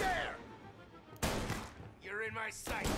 there! You're in my sights!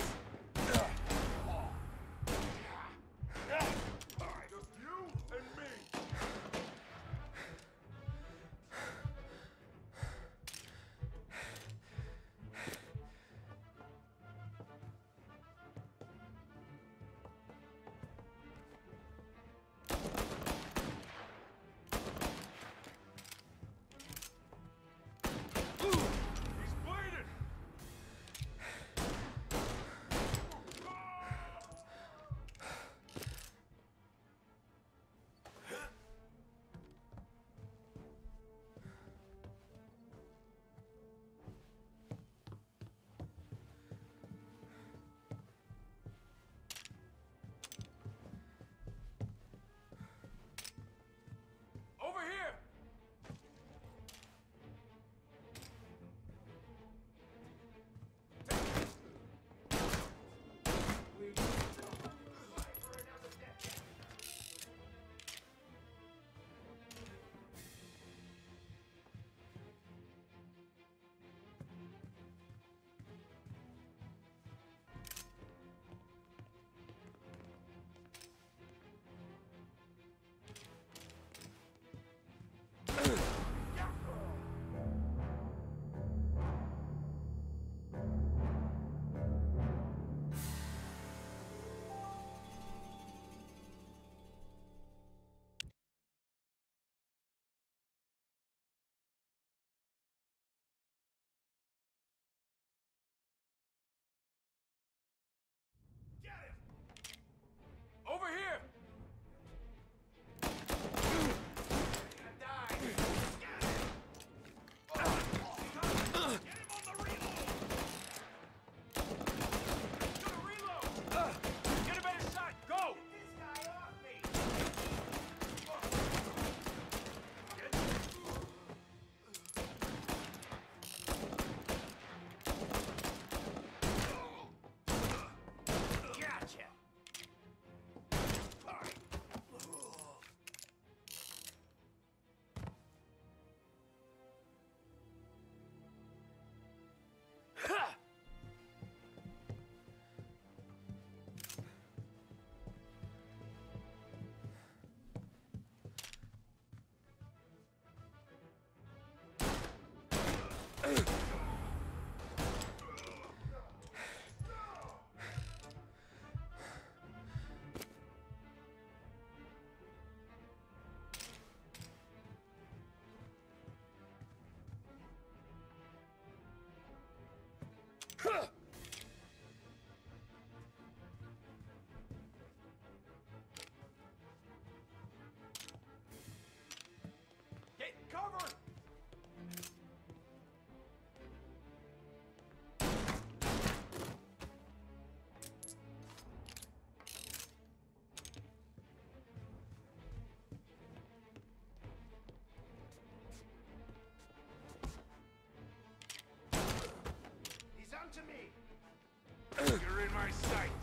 In my sights!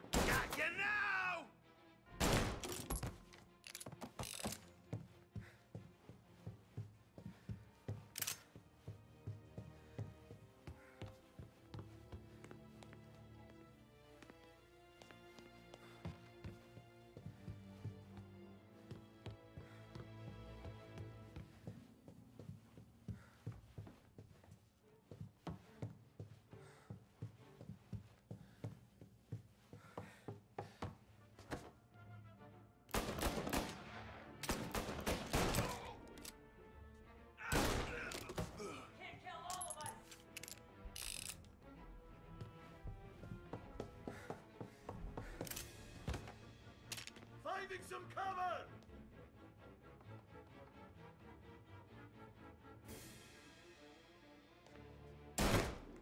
some cover!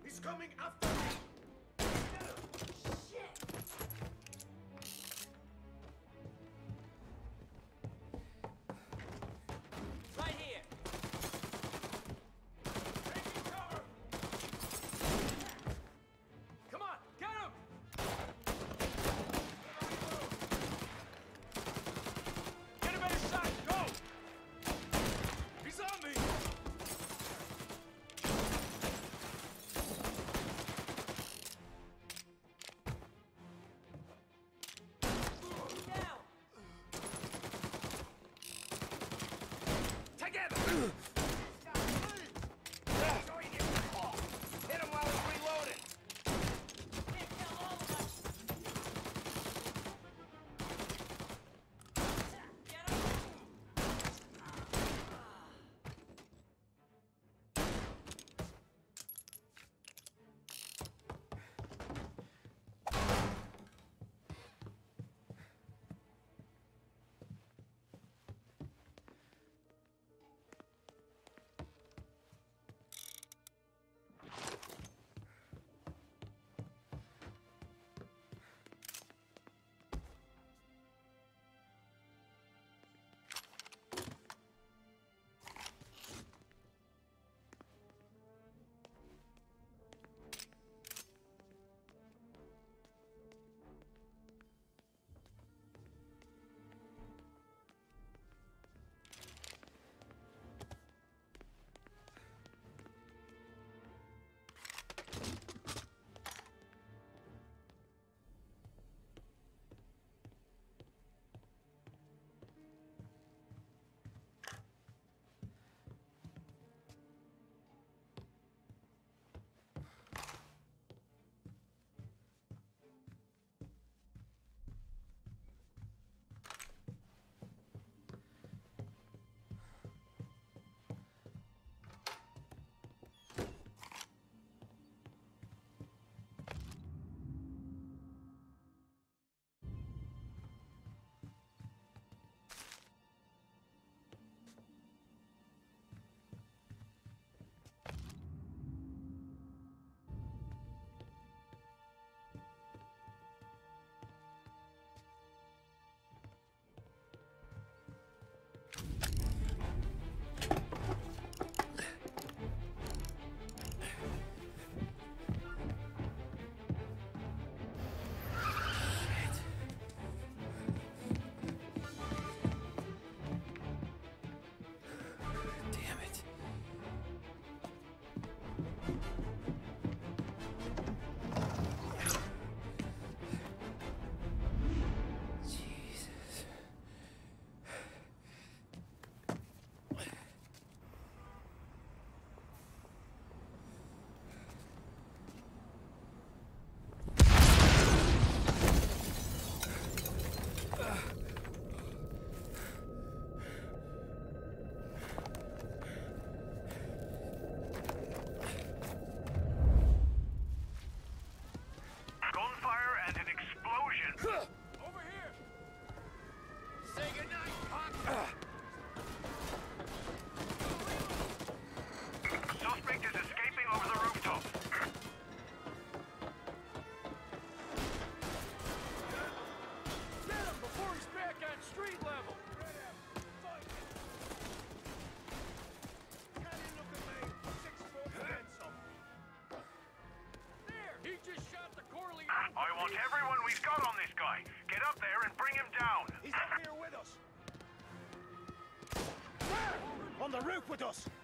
He's coming after me! With us!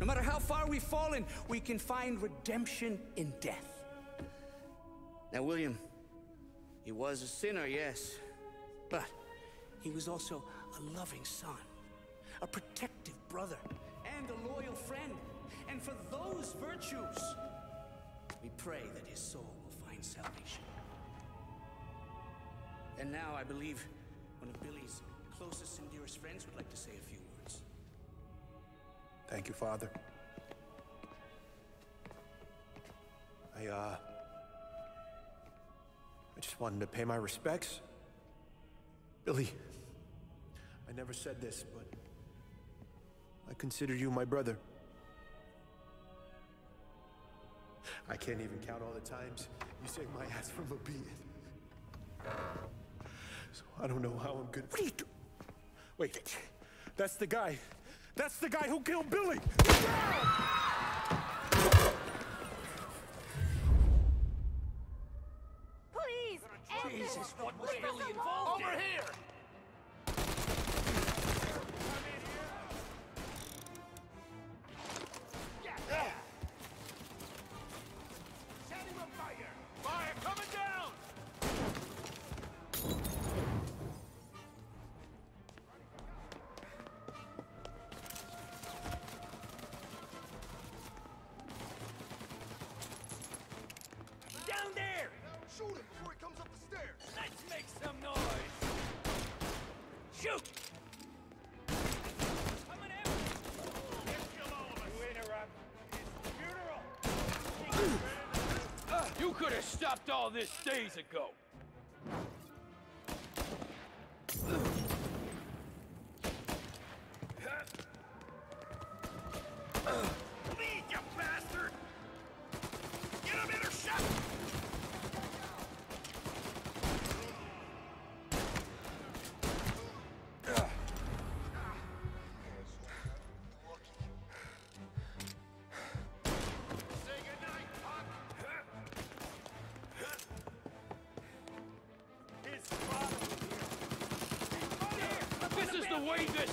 No matter how far we've fallen, we can find redemption in death. Now, William, he was a sinner, yes, but he was also a loving son, a protective brother, and a loyal friend. And for those virtues, we pray that his soul will find salvation. And now I believe one of Billy's closest and dearest friends would like to say a few words. Thank you, Father. I, uh... I just wanted to pay my respects. Billy, I never said this, but... I consider you my brother. I can't even count all the times you saved my ass from a beating. So I don't know how I'm gonna... What are you Wait, that's the guy. That's the guy who killed Billy! Shoot him before he comes up the stairs! Let's make some noise! Shoot! Coming out! kill all of us! You interrupt his funeral! you could have stopped all this days ago! Here. This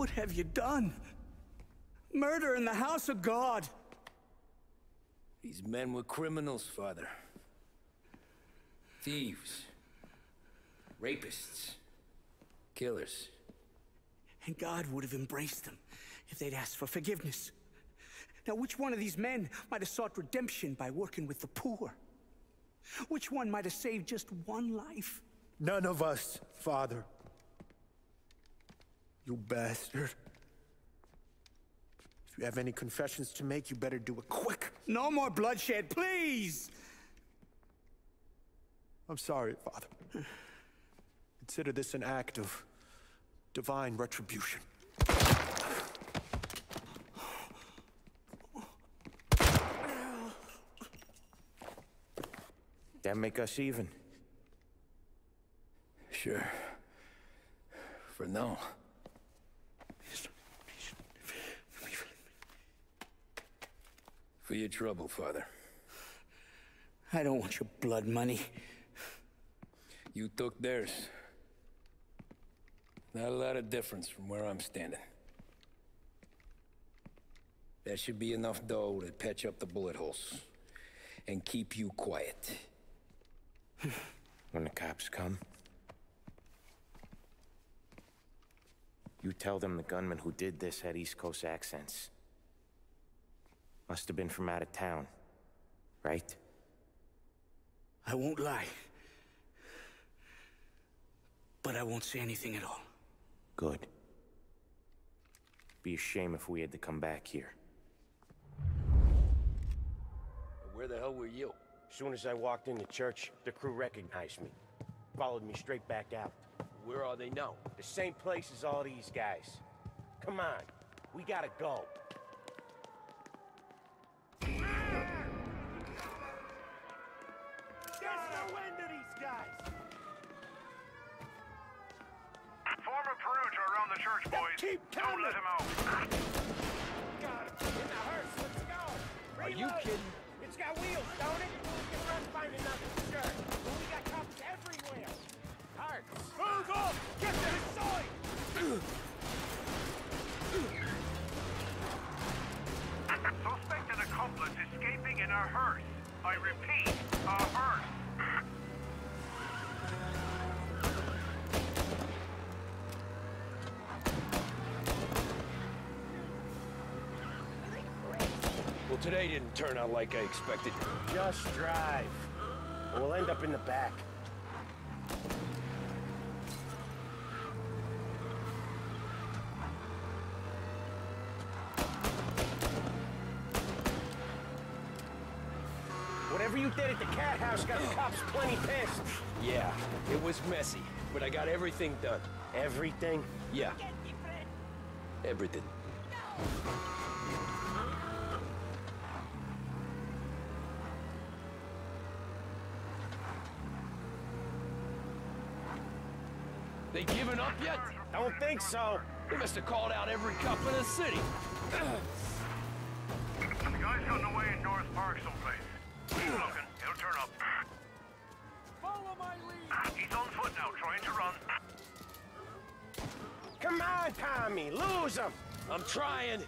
What have you done? Murder in the house of God. These men were criminals, Father. Thieves. Rapists. Killers. And God would have embraced them if they'd asked for forgiveness. Now, which one of these men might have sought redemption by working with the poor? Which one might have saved just one life? None of us, Father. You bastard. If you have any confessions to make, you better do it quick. No more bloodshed, please! I'm sorry, Father. Consider this an act of divine retribution. That make us even. Sure. For now. For your trouble, Father. I don't want your blood money. You took theirs. Not a lot of difference from where I'm standing. That should be enough dough to patch up the bullet holes. And keep you quiet. When the cops come, you tell them the gunman who did this had East Coast accents. Must have been from out of town, right? I won't lie. But I won't say anything at all. Good. Be a shame if we had to come back here. Where the hell were you? As soon as I walked into church, the crew recognized me. Followed me straight back out. Where are they now? The same place as all these guys. Come on, we gotta go. Church, boys. keep Don't let him out. Got him! In the hearse, let's go! Are you kidding? It's got wheels, don't it? Today didn't turn out like I expected. Just drive. We'll end up in the back. Whatever you did at the cat house got the cops plenty pissed. Yeah, it was messy, but I got everything done. Everything? Yeah. Everything. They giving up yet? Don't think so. They must have called out every cop in the city. The guy's gotten away in North Park someplace. Keep looking. He'll turn up. Follow my lead! He's on foot now, trying to run. Come on, Tommy, lose him. I'm trying.